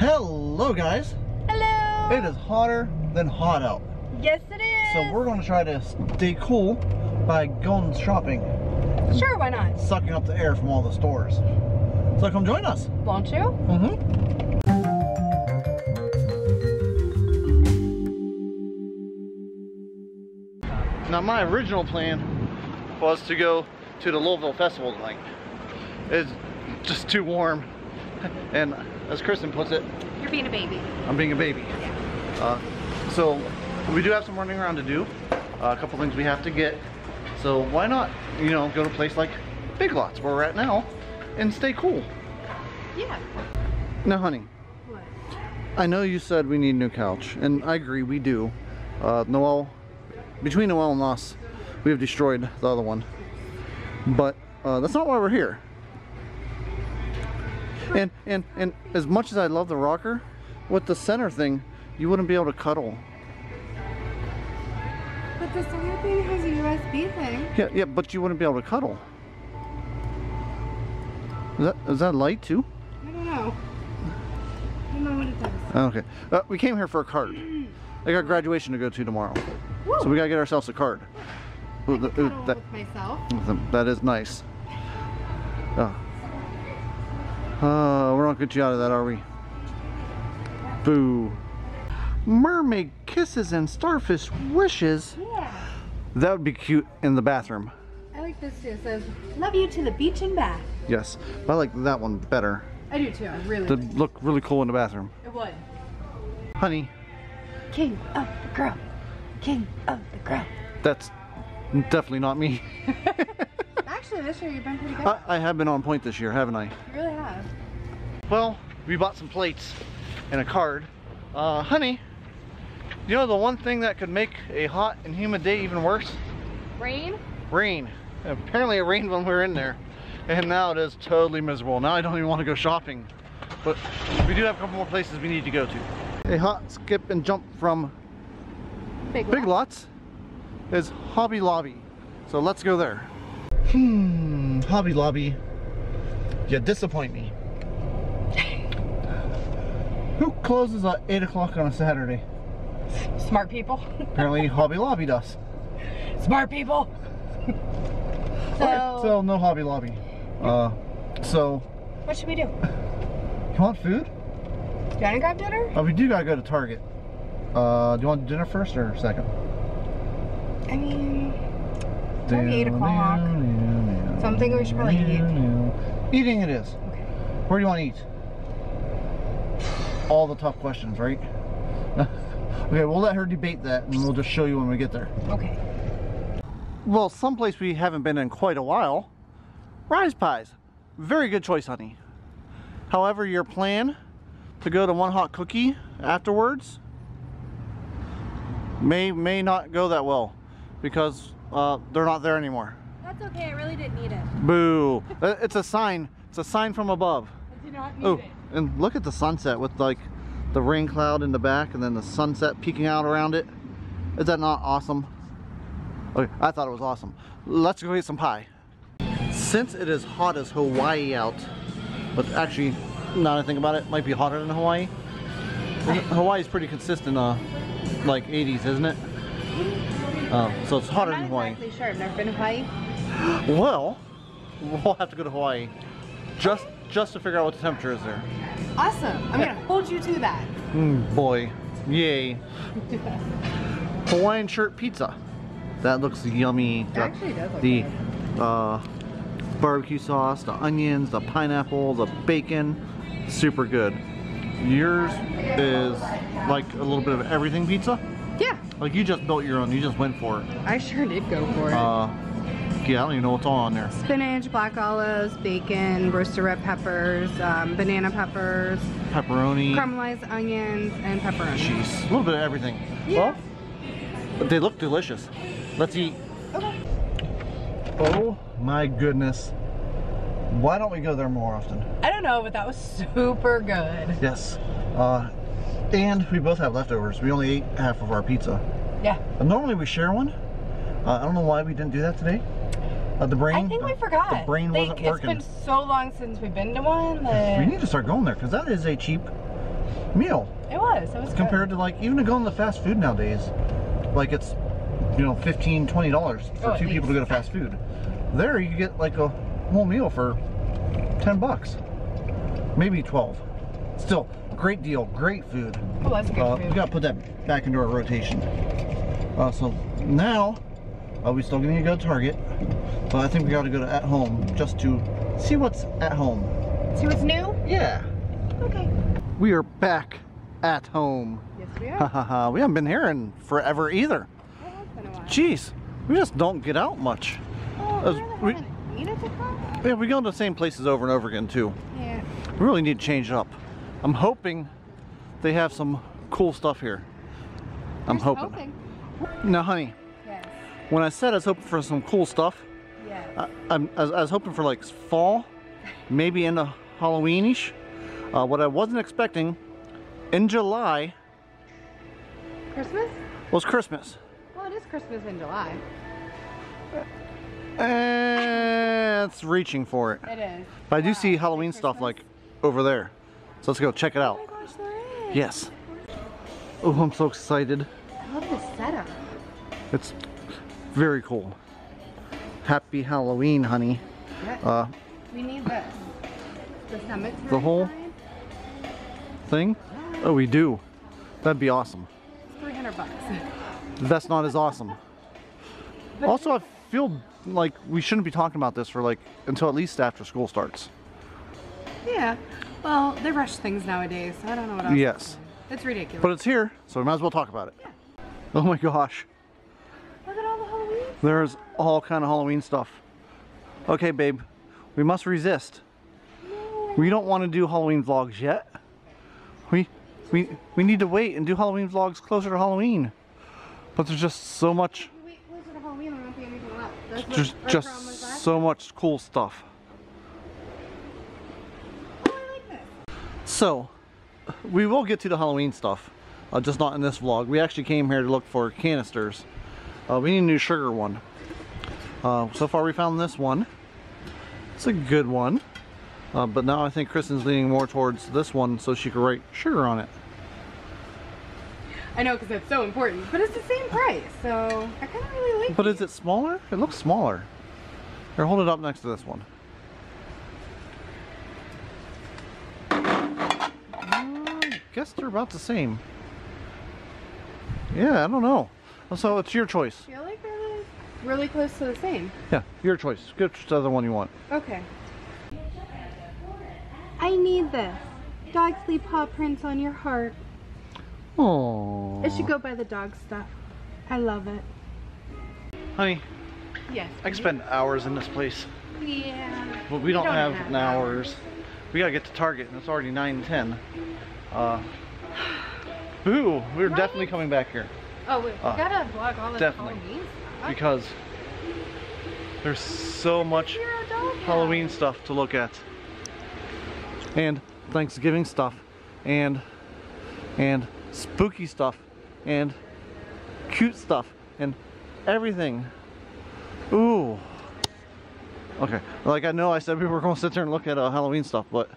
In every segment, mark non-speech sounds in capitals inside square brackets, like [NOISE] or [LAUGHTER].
Hello guys. Hello. It is hotter than hot out. Yes, it is. So we're going to try to stay cool by going shopping, Sure, why not? sucking up the air from all the stores. So come join us. Won't you? Mm-hmm. Now my original plan was to go to the Louisville Festival tonight. It's just too warm. [LAUGHS] And as Kristen puts it, You're being a baby. I'm being a baby. Uh, so we do have some running around to do. Uh, a couple things we have to get. So why not, you know, go to a place like Big Lots where we're at now and stay cool. Yeah. Now, honey, What? I know you said we need a new couch, and I agree, we do. Uh, Noel, between Noel and us, we have destroyed the other one. But uh, that's not why we're here. And, and, and as much as I love the rocker, with the center thing, you wouldn't be able to cuddle. But the center thing has a USB thing. Yeah, yeah, but you wouldn't be able to cuddle. Is that, is that light too? I don't know. I don't know what it does. Okay. Uh, we came here for a card. I got graduation to go to tomorrow. So we gotta get ourselves a card. Ooh, the- ooh, that, with myself. that is nice. Oh. Uh, we're not gonna get you out of that, are we? Boo. Mermaid kisses and starfish wishes. Yeah. That would be cute in the bathroom. I like this too. It says, love you to the beach and back. Yes. But I like that one better. I do too. I really To like look really cool in the bathroom. it. would. Honey, King of the girl. King of the girl. that's definitely not me. [LAUGHS] Actually, this year you've been pretty good. I, I have been on point this year, haven't I? you really have. Well, we bought some plates and a card. Uh, honey, you know the one thing that could make a hot and humid day even worse? Rain? Rain. Apparently it rained when we were in there. And now it is totally miserable. Now I don't even want to go shopping. But we do have a couple more places we need to go to. A hot skip and jump from Big, Big Lots is Hobby Lobby. So let's go there. Hmm, Hobby Lobby. You disappoint me. Who closes at 8 o'clock on a Saturday? Smart people. Apparently Hobby Lobby does. Smart people. so, so no Hobby Lobby. Uh, so, what should we do? you want food? Do you want to grab dinner? Uh, we do gotta go to Target. Uh, do you want dinner first or second? I mean, it's only 8 o'clock. So I'm thinking we should probably eat. Eating it is. Okay. Where do you want to eat? All the tough questions, right? [LAUGHS] okay, we'll let her debate that and we'll just show you when we get there. Okay. Well, someplace we haven't been in quite a while. Rise Pies. Very good choice, honey. However, your plan to go to One Hot Cookie afterwards may may not go that well because uh, they're not there anymore. That's okay. I really didn't need it. Boo! Uh, It's a sign. It's a sign from above. I did not need Oh, it. and look at the sunset with like the rain cloud in the back and then the sunset peeking out around it. Is that not awesome? Okay, I thought it was awesome. Let's go get some pie. Since it is hot as Hawaii out, but actually, now that I think about it, it might be hotter than Hawaii. Hawaii's pretty consistent, uh, like 80s, isn't it? Oh, so it's hotter than Hawaii. exactly sure. I've never been to Hawaii. [GASPS] Well, we'll have to go to Hawaii just just to figure out what the temperature is there. Awesome. I'm gonna hold you to that. Mm, boy, yay. [LAUGHS] Hawaiian shirt pizza. That looks yummy. It The- actually does look the good. uh, barbecue sauce, the onions, the pineapple, the bacon, super good. Yours is like a little bit of everything pizza. Yeah, Like you just built your own. You just went for it. I sure did go for it. Uh, yeah, I don't even know what's all on there. Spinach, black olives, bacon, roasted red peppers, um, banana peppers, Pepperoni, caramelized onions, and pepperoni. cheese, a little bit of everything. Yeah. Well, they look delicious. Let's eat. Okay. Oh my goodness. Why don't we go there more often? I don't know, but that was super good. Yes. Uh, and we both have leftovers. We only ate half of our pizza. Yeah. Normally we share one. Uh, I don't know why we didn't do that today. Uh, the brain. I think we forgot. The brain like, wasn't it's working. been so long since we've been to one We need to start going there because that is a cheap meal It was. It was compared to like even to go in the fast food nowadays. Like it's you know 15 20 dollars for Oh, two people to go to fast food. There you get like a whole meal for 10 bucks. Maybe 12. Still great deal, great food. Oh, that's good Uh, food. we gotta put that back into our rotation. Uh, so now, uh, we still gonna need to go to Target, but I think we gotta go to at home just to see what's at home. See what's new? Yeah. Okay. We are back at home. Yes, we [LAUGHS] are. ha ha. ha. We haven't been here in forever either. It has been a while. Jeez, we just don't get out much. Oh, we- it? Yeah, we go to the same places over and over again too. Yeah. We really need to change it up. I'm hoping they have some cool stuff here. I'm Just hoping. Now, honey, Yes. when I said I was hoping for some cool stuff, Yes. I, I'm, I, was, I was hoping for like fall, maybe into Halloweenish. Uh, what I wasn't expecting in July Christmas? was Christmas. Well, it is Christmas in July. Eh, it's reaching for it. It is. But I do Wow. see Halloween stuff like over there. So let's go check it Oh out. my gosh. Yes. Oh, I'm so excited. I love this setup. It's very cool. Happy Halloween, honey. Yeah. Uh, we need this. The. The whole- thing? Oh, we do. That'd be awesome. It's 300 bucks. That's not as awesome. Also, I feel like we shouldn't be talking about this for like until at least after school starts. Yeah. Well, they rush things nowadays, so I don't know what else. Yes. It's ridiculous. But it's here, so we might as well talk about it. Oh my gosh. Look at all the Halloween. There's all kind of Halloween stuff. Okay, babe. We must resist. We don't want to do Halloween vlogs yet. We we we need to wait and do Halloween vlogs closer to Halloween. But there's just so much wait Halloween, there won't be anything left. That's what just just problem was last so much cool stuff. Oh, I like this. So, we will get to the Halloween stuff, uh, just not in this vlog. We actually came here to look for canisters. Uh, we need a new sugar one. Uh, so far we found this one. It's a good one. Uh, but now I think Kristen's leaning more towards this one so she can write sugar on it. I know because it's so important, but it's the same price, so I kind of really like it. But is it smaller? It looks smaller. Here, hold it up next to this one. Uh, I guess they're about the same. Yeah, I don't know. So it's your choice. I feel like they're like really close to the same. Yeah, your choice. Get other one you want. Okay. I need this. Dog sleep paw prints on your heart. Oh. It should go by the dog stuff. I love it. Honey, Yes. I can spend hours in this place. Yeah. But we don't, don't have, have an hours. We gotta get to Target and it's already 9:10. Uh, boo! We're Right? definitely coming back here. Oh wait, we Uh, gotta vlog all this definitely. Halloween stuff. because there's so much You're a dog now. Halloween stuff to look at. And Thanksgiving stuff and and spooky stuff and cute stuff and everything. Ooh. Okay. Like I know I said we were going to sit there and look at uh, Halloween stuff, but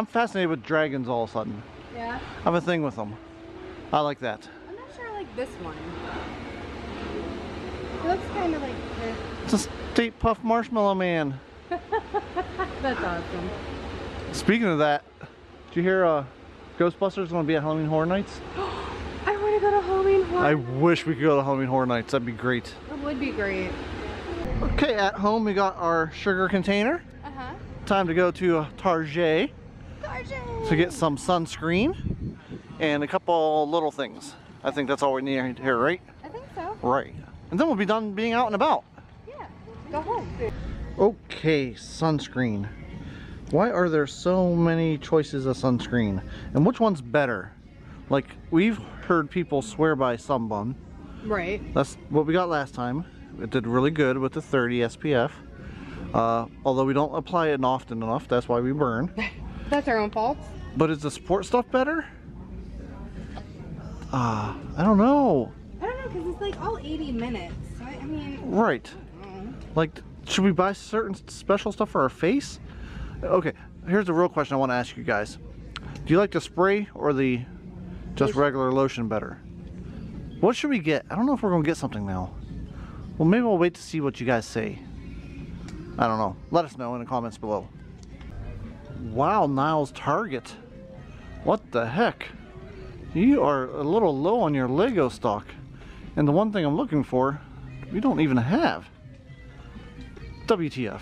I'm fascinated with dragons all of a sudden. Yeah. I have a thing with them. I like that. I'm not sure I like this one. It looks kind of like this. It's a Stay Puft Marshmallow Man. [LAUGHS] That's awesome. Speaking of that, did you hear uh, Ghostbusters is going to be at Halloween Horror Nights? [GASPS] I want to go to Halloween Horror. I wish we could go to Halloween Horror Nights. That'd be great. It would be great. Okay, at home we got our sugar container. Uh huh. Time to go to uh, Target Gorgeous. to get some sunscreen and a couple little things. I think that's all we need here, right? I think so. Right. And then we'll be done being out and about. Yeah. Go home. Okay, sunscreen. Why are there so many choices of sunscreen? And which one's better? Like, we've heard people swear by Sun Bum. Right. That's what we got last time. It did really good with the 30 SPF. Uh, although we don't apply it often enough, that's why we burn. [LAUGHS] That's our own fault. But is the sport stuff better? Ah, I don't know. I don't know because it's like all 80 minutes. So I, I mean. Right. mm. Like, should we buy certain special stuff for our face? Okay, here's the real question I want to ask you guys. Do you like the spray or the just Lotion. regular lotion better? What should we get? I don't know if we're gonna get something now. Well, maybe we'll wait to see what you guys say. I don't know. Let us know in the comments below. Wow, Niles Target. What the heck? You are a little low on your Lego stock. And the one thing I'm looking for, we don't even have. WTF.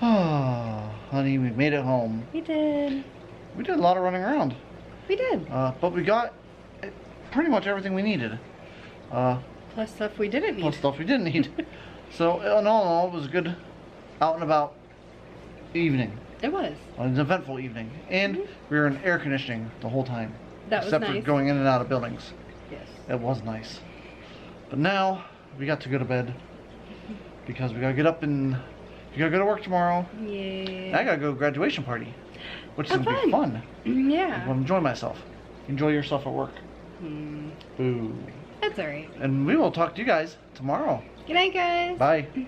Oh, [SIGHS] honey, we made it home. We did. We did a lot of running around, We did. uh, but we got pretty much everything we needed. Uh, Plus stuff we didn't need. plus stuff we didn't need. [LAUGHS] so, in all in all, it was a good out and about evening. It was. An eventful evening. And we were in air conditioning the whole time. That was except for going in and out of buildings. Yes. It was nice. But now we got to go to bed because we gotta get up and we gotta go to work tomorrow. Yeah. I gotta go to graduation party, which is gonna be fun. Yeah. I'm Mm, Yeah. gonna enjoy myself. Enjoy yourself at work. Hmm. Boo. That's alright. And we will talk to you guys tomorrow. Good night, guys. Bye. [LAUGHS]